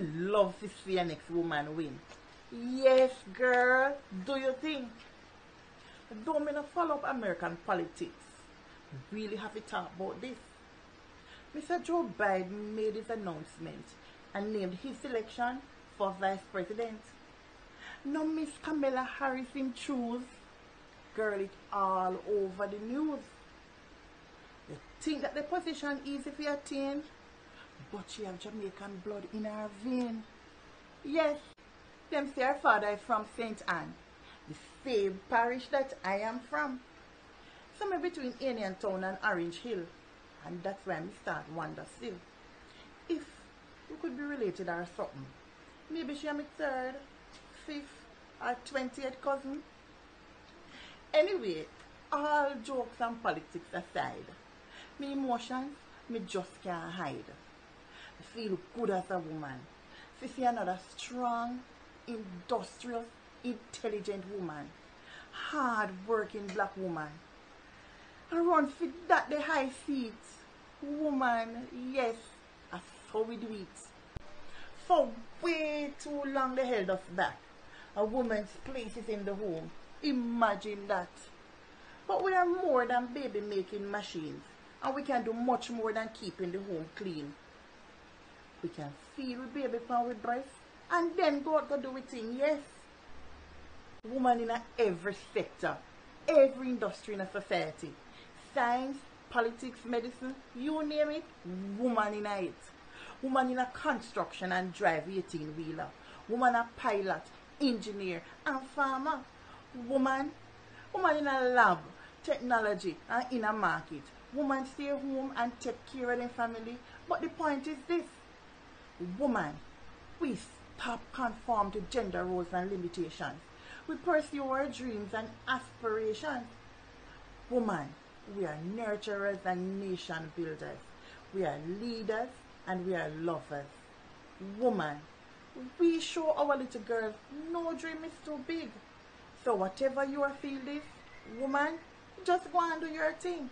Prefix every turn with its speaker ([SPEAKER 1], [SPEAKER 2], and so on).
[SPEAKER 1] love to see a next woman win. Yes, girl, do your thing. Don't mean to follow up American politics. Really have to talk about this. Mr. Joe Biden made his announcement and named his selection for vice president. Now Miss Kamala Harris him choose. Girl, it all over the news. They think that the position is easy for attain, but she have Jamaican blood in her vein. Yes, them say her father is from St. Anne, the same parish that I am from. Somewhere between Indian Town and Orange Hill. And that's where we start wonder still. If we could be related or something. Maybe she am my third, fifth, or twentieth cousin. Anyway, all jokes and politics aside, me emotions, me just can't hide. Feel good as a woman. See another strong, industrious, intelligent woman, hard working black woman. I run for that the high seat. Woman, yes, I saw we do it. For way too long they held us back. A woman's place is in the home. Imagine that. But we are more than baby making machines. And we can do much more than keeping the home clean. We can feed with baby from with breast and then go out to do it thing, yes. Woman in a every sector, every industry in a society. Science, politics, medicine, you name it, woman in a it. Woman in a construction and drive 18 wheeler. Woman a pilot, engineer and farmer. Woman, woman in a lab, technology and in a market. Woman stay home and take care of their family. But the point is this. Woman, we stop conform to gender roles and limitations. We pursue our dreams and aspirations. Woman, we are nurturers and nation builders. We are leaders and we are lovers. Woman, we show our little girls no dream is too big. So whatever your field is, woman, just go and do your thing.